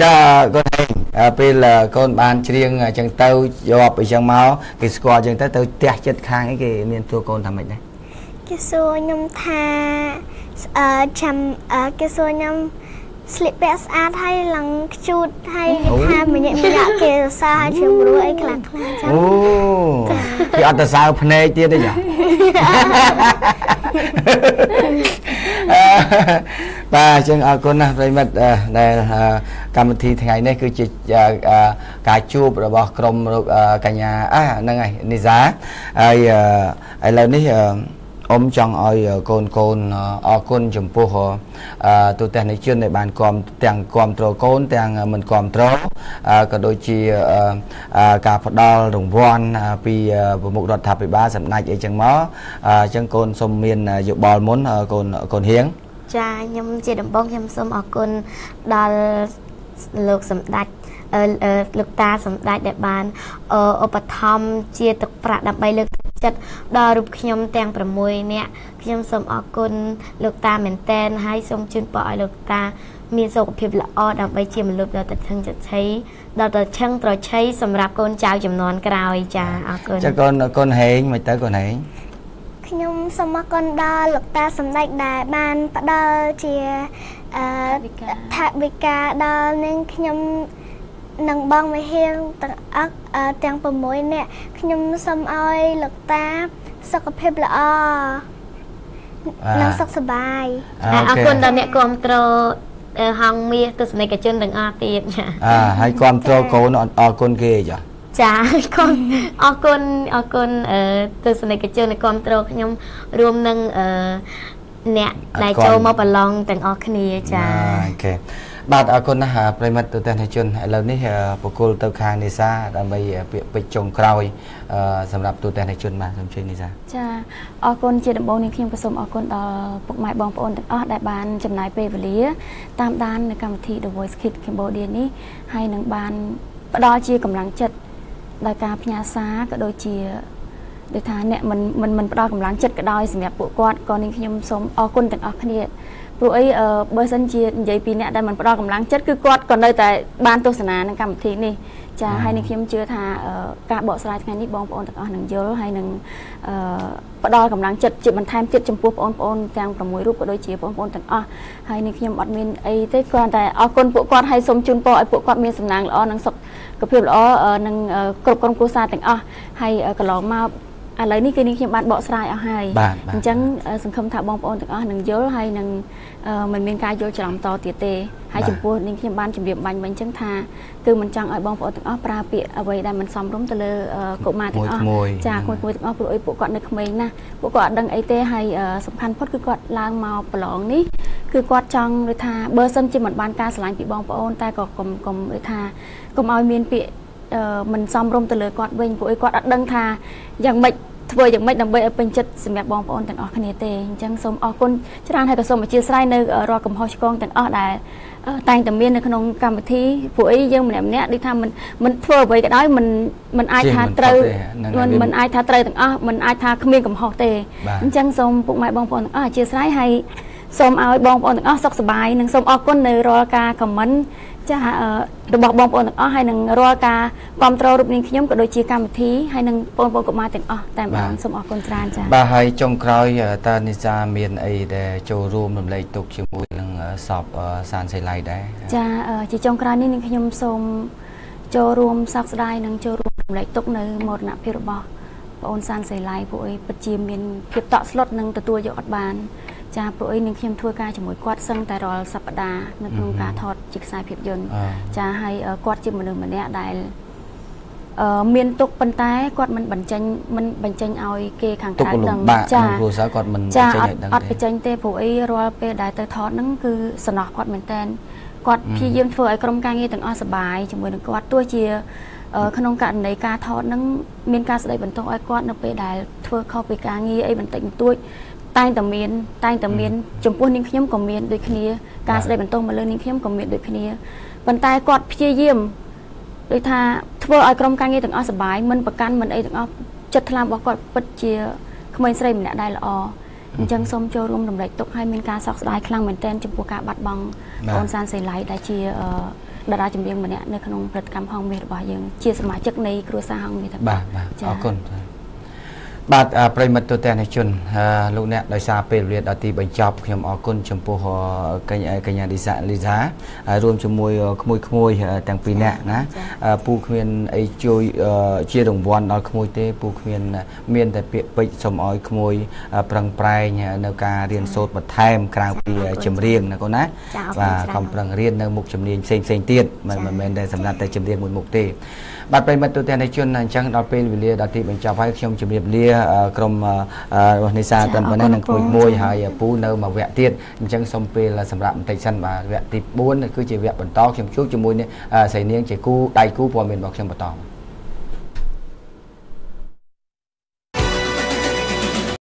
ចាកូនហេង ពេលកូនបានច្រៀងអញ្ចឹងទៅយកអញ្ចឹងមកគេស្គាល់អញ្ចឹងទៅទៅផ្ទះចិត្តខាងអីគេមានទួកូនថាម៉េចដែរគេសួរខ្ញុំថាអឺចាំអឺគេសួរខ្ញុំស្លៀកពាក់ស្អាតហើយឡើងខ្ជូតហើយគេថាម្នាក់ម្នាក់គេសរសើរហើយជឿព្រោះអីខ្លះខ្លះចឹងអូគេអត់ទៅសើភ្នែកទៀតទេចា បាទអញ្ចឹងអរគុណណាស់ប្រិមិត្តដែលកម្មវិធីថ្ងៃនេះគឺជាការជួបរបស់ក្រុមកញ្ញាអះហ្នឹងហើយនីសាហើយឥឡូវនេះ អ៊ំចង់ឲ្យកូនកូនអរគុណចំពោះទូទាំងនិជនដែលបានគាំទាំងគាំទ្រកូន ទាំងមិនគាំទ្រក៏ដូចជាការផ្ដល់រង្វាន់ពីប្រមុខរដ្ឋាភិបាលសម្ដេចអីចឹងមកអញ្ចឹងកូនសូមមានយោបល់មុនកូនកូនហៀងចាខ្ញុំជាដំបងខ្ញុំសូមអរគុណដល់លោកសម្ដេចអឺលោកតាសម្ដេចដែលបានឧបត្ថម្ភជាទឹកប្រាក់ដើម្បីលើកទឹក ចិត្តដល់រូបខ្ញុំទាំង6នាក់ខ្ញុំសូមអរគុណលោកតាមែនតែនហើយសូមជូនពរឲ្យលោកតា មានសុខភាពល្អដើម្បីជាមនុស្សដ៏តថឹងចឆៃដល់ទៅឆឹងត្រឆៃសម្រាប់កូនចៅចំនួនក្រោយចាអរគុណចាកូនកូនហេងមិនទៅកូនហេងខ្ញុំសូមអរគុណដល់លោកតាសម្ដេចដែលបានផ្ដល់ជាអឺថាវិការដល់នឹងខ្ញុំ និងបងវិហារទាំងអស់ទាំង6នាក់ខ្ញុំសូមឲ្យលោកតាសុខភាពល្អនិងសុខសប្បាយអរគុណដល់អ្នកគ្រប់គ្រងហងមាសទស្សនិកជនទាំងអស់ទៀតចាអើហើយគ្រប់គ្រងកូនអរគុណគេចាចាកូនអរគុណអរគុណអឺទស្សនិកជនដែលគ្រប់គ្រងខ្ញុំរួមនឹងអឺអ្នកដែលចូលមកប្រឡងទាំងអស់គ្នាចាអូខេ បាទអរគុណណាស់ប្រិមិត្តទូទាំងជនឥឡូវនេះបកគលទៅខាងនេសាដើម្បីពាក្យពេចន៍ចុងក្រោយសម្រាប់ទូទាំងជនបាទសូមជឿនេសាចាអរគុណជាដំបូងនេះខ្ញុំក៏សូមអរគុណដល់ពុកម៉ែបងប្អូនទាំងអស់ដែលបានចំណាយពេលវេលា តាមដាននៅកម្មវិធី The Voice Kids Cambodia នេះហើយនឹងបានផ្ដល់ជាកម្លាំងចិត្តដោយការផ្ញើសារក៏ដូចជាដូចថាអ្នកមិនមិនមិនផ្ដល់កម្លាំងចិត្តក៏ដោយសម្រាប់ពួកគាត់ក៏នេះខ្ញុំសូមអរគុណទាំងអស់គ្នា ព្រោះអីបើសិនជានិយាយពីអ្នកដែលមិនផ្ដល់កម្លាំងចិត្តគឺគាត់ក៏នៅតែបានទស្សនានឹងកម្មវិធីនេះចាហើយនេះខ្ញុំជឿថាការបកស្រាយថ្ងៃនេះបងប្អូនទាំងអស់នឹងយល់ហើយនឹងផ្ដល់កម្លាំងចិត្តជាបន្ថែមទៀតចំពោះបងប្អូនទាំង6រូបក៏ដូចជាបងប្អូនទាំងអស់ហើយនេះខ្ញុំអត់មានអីទេគ្រាន់តែអរគុណពួកគាត់ហើយសូមជូនពរឲ្យពួកគាត់មានសំណាងល្អនិងសុខភាពល្អនិងគ្រប់ក្រុមគ្រួសារទាំងអស់ហើយកន្លងមក ឥឡូវនេះគឺនេះខ្ញុំបានបកស្រាយអស់ហើយអញ្ចឹងសង្ឃឹមថាបងប្អូនទាំងអស់នឹងយល់ហើយនឹងមិនមានការយល់ច្រឡំតទៀតទេហើយចំពោះនេះខ្ញុំបានជម្រាបបាញ់វិញអញ្ចឹងថាគឺមិនចង់ឲ្យបងប្អូនទាំងអស់ប្រើពាក្យអ្វីដែលមិនសមរម្យទៅលើកុមារទាំងអស់ចាក្មួយៗទាំងអស់ព្រោះអីពួកគាត់នៅក្មេងណាស់ពួកគាត់អត់ដឹងអីទេហើយសំខាន់ផុតគឺគាត់ឡើងមកប្រឡងនេះគឺគាត់ចង់ដូចថាបើសិនជាមិនបានការឆ្លាញ់ពីបងប្អូនតែក៏កុំកុំដូចថាកុំឲ្យមានពាក្យ មិនសមរម្យទៅលើគាត់វិញព្រោះអីគាត់អត់ដឹងថាយ៉ាងម៉េចធ្វើយ៉ាងម៉េចដើម្បីឲ្យពេញចិត្តសម្រាប់បងប្អូនទាំងអស់គ្នាទេអញ្ចឹងសូមអរគុណច្រើនហើយក៏សូមអធិស្ឋាននៅរាល់កំហុសឆ្គងទាំងអស់ដែលតែងតែមាននៅក្នុងកម្មវិធីពួកអីយើងម្នាក់ម្នាក់ដូចថាមិនមិនធ្វើអ្វីក៏ដោយមិនមិនអាចថាត្រូវមិនមិនអាចថាត្រូវទាំងអស់មិនអាចថាគ្មានកំហុសទេអញ្ចឹងសូមពុកម៉ែបងប្អូនទាំងអស់អធិស្ឋានហើយសូមឲ្យបងប្អូនទាំងអស់សុខសប្បាយនិងសូមអរគុណនៅរាល់ការខមមិន ចារបស់បងប្អូនទាំងអស់ហើយនឹងរាល់ការគ្រប់គ្រងរូបនាងខ្ញុំក៏ដូចជាកម្មវិធីហើយនឹងបងប្អូនកុមារទាំងអស់តែម្ដងសូមអរគុណច្រើនចា៎បាទហើយចុងក្រោយតើនិសាមានអីដែលចូលរួមរំលែកទុកជាមួយនឹងសពសានសេឡៃដែរចាជាចុងក្រោយនេះនាងខ្ញុំសូមចូលរួមសោកស្ដាយនិងចូលរួមរំលែកទុកនៅមរណភាពរបស់បងអូនសានសេឡៃពួកអីពិតជាមានភាពតក់ស្លុតនិងទទួលយកអត់បាន ចាព្រោះអីនឹងខ្ញុំធ្វើការជាមួយគាត់សឹងតែរាល់សប្តាហ៍នៅក្នុងការថតជាខ្សែភាពយន្តចាហើយគាត់ជាមនុស្សម្នាក់ដែលអឺមានទុកប៉ុន្តែគាត់មិនបញ្ចេញមិនបញ្ចេញឲ្យគេខាងក្រៅដឹងចាគ្រូសាគាត់មិនបញ្ចេញឲ្យដឹងអត់បញ្ចេញទេព្រោះអីរាល់ពេលដែលទៅថតហ្នឹងគឺសំណោះគាត់មែនតែនគាត់ព្យាយាមធ្វើឲ្យក្រុមការងារទាំងអស់សប្បាយជាមួយនឹងគាត់ទោះជាអឺក្នុងករណីការថតហ្នឹងមានការស្ដីបន្ទោសឲ្យគាត់នៅពេលដែលធ្វើខុសពីការងារអីបន្តិចបន្តួច តែងតែមានតែងតែមានចំពោះនាងខ្ញុំក៏មានដូចគ្នាការស្ដីបន្ទោសមកលើនាងខ្ញុំក៏មានដូចគ្នាប៉ុន្តែគាត់ព្យាយាមដូចថាធ្វើឲ្យក្រុមការងារទាំងអស់សប្បាយមិនប្រកាន់មិនអីទាំងអស់ចិត្តថ្លើមរបស់គាត់ពិតជាក្មេងស្រីម្នាក់ដែលល្អអញ្ចឹងសូមចូលរួមរំលែកទុកឲ្យមានការសោកស្ដាយខ្លាំងមែនទែនចំពោះការបាត់បង់បាទបងសានសេឡៃដែលជាអឺតារាចម្រៀងម្នាក់នៅក្នុងព្រឹត្តិកម្មហងមាសរបស់យើងជាសមាជិកនៃគ្រួសារហងមាសទាំងបាទបាទចា៎អរគុណ បាទអ่าប្រិមិត្តទូទាំងជនអឺលោកអ្នកដោយសារពេលវេលាដល់ទីបញ្ចប់ខ្ញុំអរគុណចំពោះអឺកញ្ញាកញ្ញាលីសាលីសាហើយរួមជាមួយក្មួយក្មួយៗអឺទាំងពីរអ្នកណាអឺពូគ្មានអីជួយអឺជារង្វាន់ដល់ក្មួយទេពូគ្មាន មានតែពាក្យពេចន៍សូមឲ្យក្មួយអឺប្រឹងប្រែងនៅការរៀនសូត្របន្ថែមក្រៅពីចម្រៀងណាកូនណាចាអរគុណបាទច្រើនខំប្រឹងរៀននៅមុខជំនាញផ្សេងផ្សេងៗទៀតមិនមិនមែនតែសម្រាប់តែចម្រៀងមួយមុខទេ បាទប្រិយមិត្តទូទាំងជនអញ្ចឹងដល់ពេលវេលាដល់ទីបញ្ចប់ហើយខ្ញុំជម្រាបលាអឺក្រុមអឺអឺរបស់នេសាទចាតែប៉ុណ្ណេះអរគុណនឹងមួយមួយហើយពូនៅមួយវគ្គទៀតអញ្ចឹងសូមពេលសម្រាប់បន្តិចសិនបាទវគ្គទី4គឺជាវគ្គបន្តខ្ញុំជួបជាមួយនេះអឺស្រីនាងជាគូដៃគូព័ត៌មានរបស់ខ្ញុំបន្ត